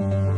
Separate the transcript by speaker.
Speaker 1: Bye.